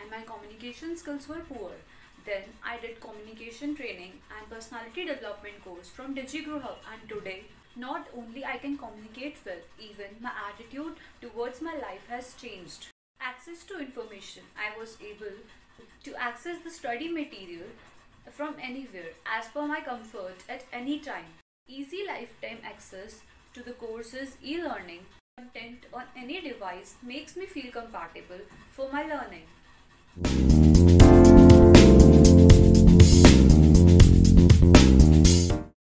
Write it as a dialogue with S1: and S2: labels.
S1: and my communication skills were poor. Then I did communication training and personality development course from DigiGrow and today not only I can communicate well, even my attitude towards my life has changed. Access to information. I was able to access the study material from anywhere as per my comfort at any time. Easy lifetime access to the courses e-learning content on any device makes me feel compatible for my learning.